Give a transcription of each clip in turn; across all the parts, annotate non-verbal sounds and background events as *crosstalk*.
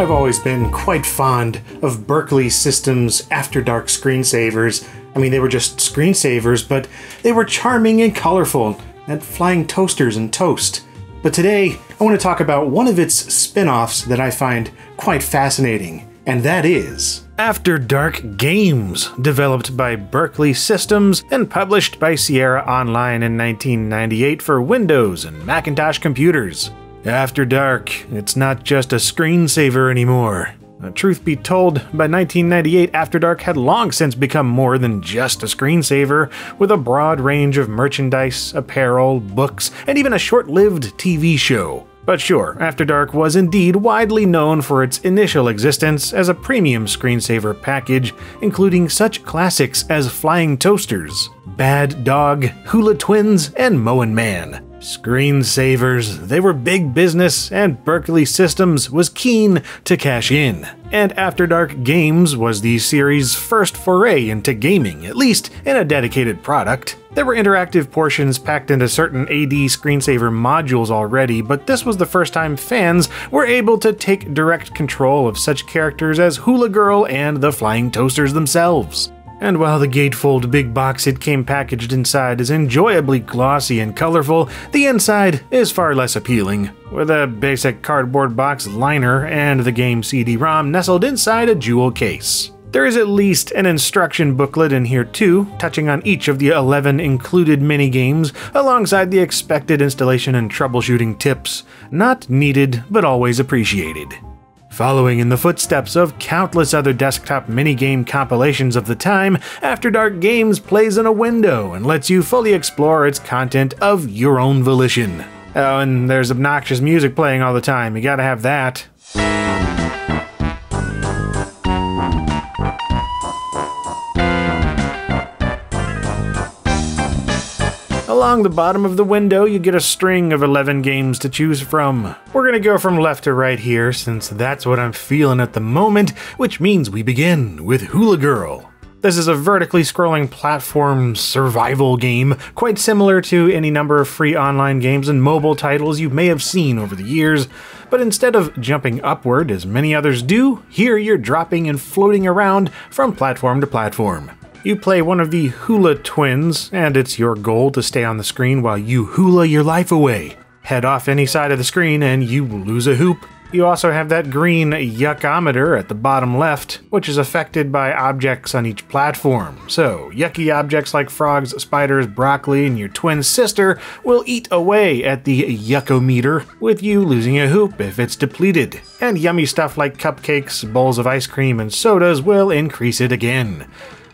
I've always been quite fond of Berkeley Systems After Dark screensavers. I mean, they were just screensavers, but they were charming and colorful, and flying toasters and toast. But today, I want to talk about one of its spin offs that I find quite fascinating, and that is After Dark Games, developed by Berkeley Systems and published by Sierra Online in 1998 for Windows and Macintosh computers. After Dark, it's not just a screensaver anymore. Truth be told, by 1998, After Dark had long since become more than just a screensaver, with a broad range of merchandise, apparel, books, and even a short lived TV show. But sure, After Dark was indeed widely known for its initial existence as a premium screensaver package, including such classics as Flying Toasters, Bad Dog, Hula Twins, and Mowin Man. Screensavers, they were big business, and Berkeley Systems was keen to cash in. And After Dark Games was the series' first foray into gaming, at least in a dedicated product. There were interactive portions packed into certain AD screensaver modules already, but this was the first time fans were able to take direct control of such characters as Hula Girl and the Flying Toasters themselves. And while the gatefold big box it came packaged inside is enjoyably glossy and colorful, the inside is far less appealing, with a basic cardboard box liner and the game CD-ROM nestled inside a jewel case. There is at least an instruction booklet in here too, touching on each of the 11 included minigames, alongside the expected installation and troubleshooting tips. Not needed, but always appreciated. Following in the footsteps of countless other desktop minigame compilations of the time, After Dark Games plays in a window and lets you fully explore its content of your own volition. Oh, and there's obnoxious music playing all the time, you gotta have that. Along the bottom of the window, you get a string of 11 games to choose from. We're gonna go from left to right here, since that's what I'm feeling at the moment, which means we begin with Hula Girl. This is a vertically scrolling platform survival game, quite similar to any number of free online games and mobile titles you may have seen over the years. But instead of jumping upward as many others do, here you're dropping and floating around from platform to platform. You play one of the Hula Twins, and it's your goal to stay on the screen while you hula your life away. Head off any side of the screen and you lose a hoop. You also have that green yuckometer at the bottom left, which is affected by objects on each platform. So, yucky objects like frogs, spiders, broccoli, and your twin sister will eat away at the yuckometer, with you losing a hoop if it's depleted. And yummy stuff like cupcakes, bowls of ice cream, and sodas will increase it again.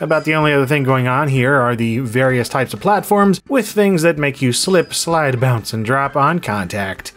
About the only other thing going on here are the various types of platforms with things that make you slip, slide, bounce, and drop on contact.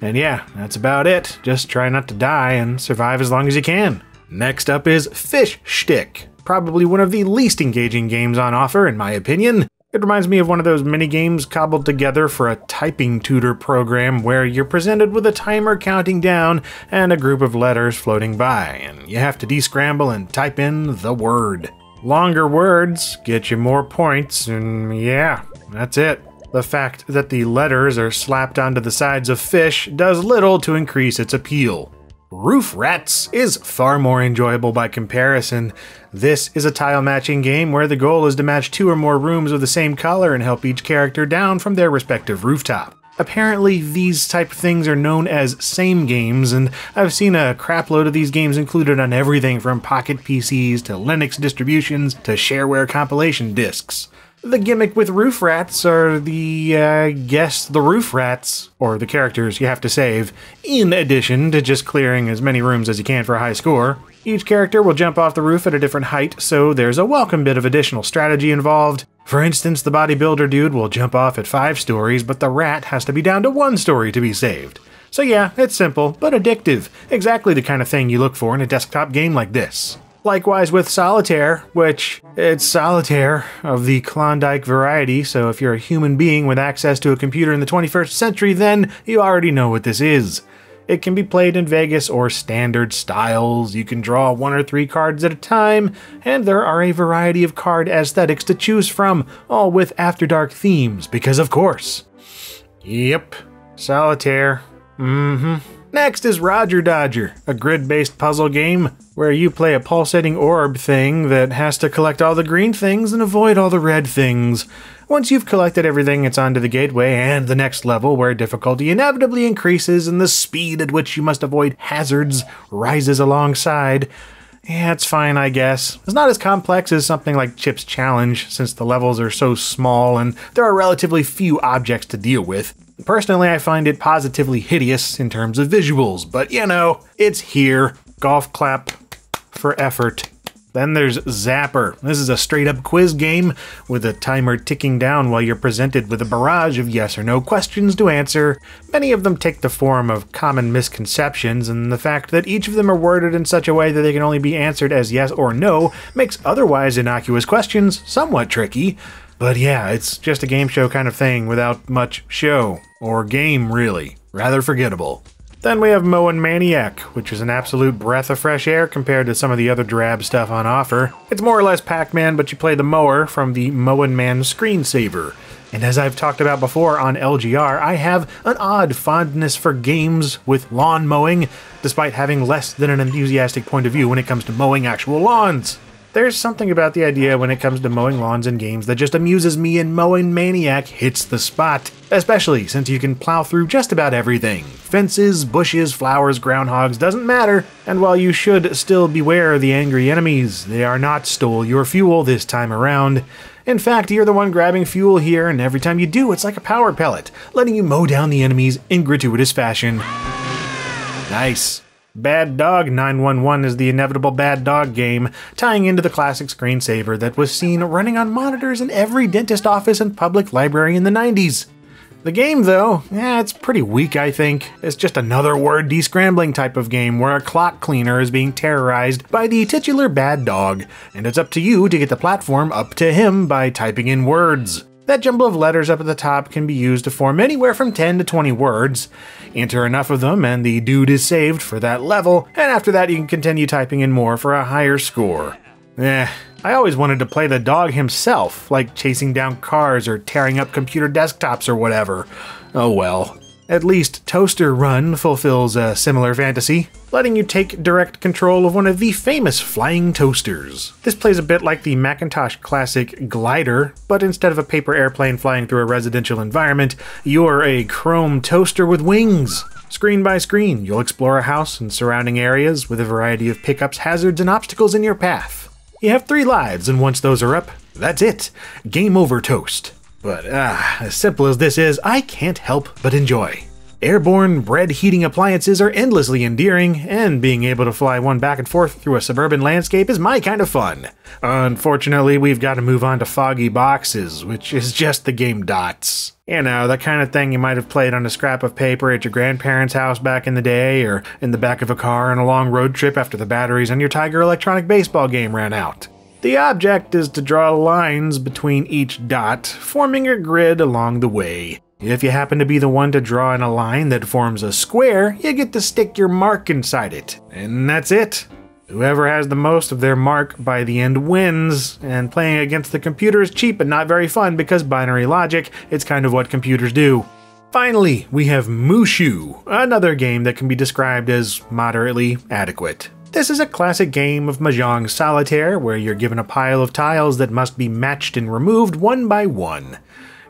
And yeah, that's about it. Just try not to die and survive as long as you can. Next up is Fish Shtick, probably one of the least engaging games on offer, in my opinion. It reminds me of one of those mini games cobbled together for a typing tutor program where you're presented with a timer counting down and a group of letters floating by, and you have to descramble and type in the word. Longer words get you more points, and yeah, that's it. The fact that the letters are slapped onto the sides of fish does little to increase its appeal. Roof Rats is far more enjoyable by comparison. This is a tile matching game where the goal is to match two or more rooms of the same color and help each character down from their respective rooftop. Apparently, these type of things are known as same games, and I've seen a crapload of these games included on everything from Pocket PCs to Linux distributions to shareware compilation discs. The gimmick with roof rats are the, uh, guess, the roof rats, or the characters you have to save, in addition to just clearing as many rooms as you can for a high score. Each character will jump off the roof at a different height, so there's a welcome bit of additional strategy involved. For instance, the bodybuilder dude will jump off at 5 stories, but the rat has to be down to 1 story to be saved. So yeah, it's simple, but addictive. Exactly the kind of thing you look for in a desktop game like this. Likewise with Solitaire, which it's Solitaire of the Klondike variety, so if you're a human being with access to a computer in the 21st century, then you already know what this is. It can be played in Vegas or standard styles, you can draw one or three cards at a time, and there are a variety of card aesthetics to choose from, all with After Dark themes, because of course. Yep, Solitaire. Mm hmm. Next is Roger Dodger, a grid based puzzle game where you play a pulsating orb thing that has to collect all the green things and avoid all the red things. Once you've collected everything, it's on to the gateway and the next level where difficulty inevitably increases and the speed at which you must avoid hazards rises alongside. Yeah, it's fine, I guess. It's not as complex as something like Chip's Challenge, since the levels are so small and there are relatively few objects to deal with. Personally, I find it positively hideous in terms of visuals, but you know, it's here. Golf clap for effort. Then there's Zapper. This is a straight up quiz game with a timer ticking down while you're presented with a barrage of yes or no questions to answer. Many of them take the form of common misconceptions, and the fact that each of them are worded in such a way that they can only be answered as yes or no makes otherwise innocuous questions somewhat tricky. But yeah, it's just a game show kind of thing without much show, or game really. Rather forgettable. Then we have Mowin Maniac, which is an absolute breath of fresh air compared to some of the other drab stuff on offer. It's more or less Pac Man, but you play the mower from the Mowin Man screensaver. And as I've talked about before on LGR, I have an odd fondness for games with lawn mowing, despite having less than an enthusiastic point of view when it comes to mowing actual lawns. There's something about the idea when it comes to mowing lawns in games that just amuses me, and Mowin Maniac hits the spot. Especially since you can plow through just about everything fences, bushes, flowers, groundhogs, doesn't matter. And while you should still beware the angry enemies, they are not stole your fuel this time around. In fact, you're the one grabbing fuel here, and every time you do, it's like a power pellet, letting you mow down the enemies in gratuitous fashion. Nice. Bad Dog 911 is the inevitable Bad Dog game, tying into the classic screensaver that was seen running on monitors in every dentist office and public library in the 90s. The game, though, yeah, it's pretty weak, I think. It's just another word descrambling type of game where a clock cleaner is being terrorized by the titular bad dog, and it's up to you to get the platform up to him by typing in words. That jumble of letters up at the top can be used to form anywhere from 10 to 20 words. Enter enough of them, and the dude is saved for that level, and after that, you can continue typing in more for a higher score. Eh, I always wanted to play the dog himself, like chasing down cars or tearing up computer desktops or whatever. Oh well. At least Toaster Run fulfills a similar fantasy, letting you take direct control of one of the famous flying toasters. This plays a bit like the Macintosh classic Glider, but instead of a paper airplane flying through a residential environment, you're a chrome toaster with wings. Screen by screen, you'll explore a house and surrounding areas with a variety of pickups, hazards, and obstacles in your path. You have three lives, and once those are up, that's it. Game over toast. But ah, as simple as this is, I can't help but enjoy. Airborne bread heating appliances are endlessly endearing, and being able to fly one back and forth through a suburban landscape is my kind of fun. Unfortunately, we've got to move on to foggy boxes, which is just the game dots. You know, the kind of thing you might have played on a scrap of paper at your grandparents' house back in the day, or in the back of a car on a long road trip after the batteries on your Tiger electronic baseball game ran out. The object is to draw lines between each dot, forming a grid along the way. If you happen to be the one to draw in a line that forms a square, you get to stick your mark inside it. And that's it. Whoever has the most of their mark by the end wins, and playing against the computer is cheap and not very fun because binary logic, it's kind of what computers do. Finally, we have Mushu, another game that can be described as moderately adequate. This is a classic game of Mahjong Solitaire where you're given a pile of tiles that must be matched and removed one by one.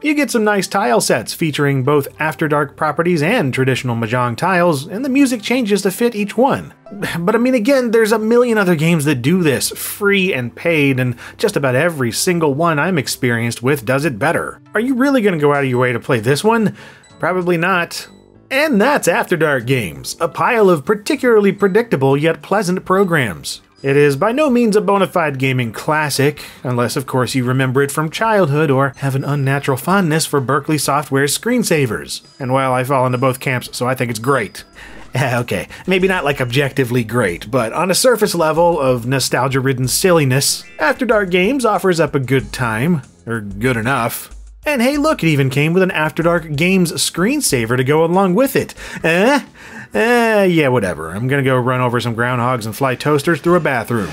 You get some nice tile sets featuring both After Dark properties and traditional Mahjong tiles, and the music changes to fit each one. *sighs* But I mean, again, there's a million other games that do this, free and paid, and just about every single one I'm experienced with does it better. Are you really going to go out of your way to play this one? Probably not. And that's After Dark Games, a pile of particularly predictable yet pleasant programs. It is by no means a bona fide gaming classic, unless of course you remember it from childhood or have an unnatural fondness for Berkeley Software's screensavers. And well, I fall into both camps, so I think it's great. *laughs* Eh, okay, maybe not like objectively great, but on a surface level of nostalgia ridden silliness, After Dark Games offers up a good time, or good enough. And hey, look, it even came with an After Dark Games screensaver to go along with it. Eh? Eh, yeah, whatever. I'm gonna go run over some groundhogs and fly toasters through a bathroom.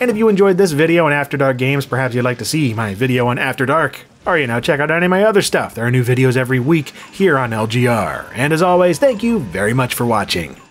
And if you enjoyed this video on After Dark Games, perhaps you'd like to see my video on After Dark. Or, you know, check out any of my other stuff. There are new videos every week here on LGR. And as always, thank you very much for watching.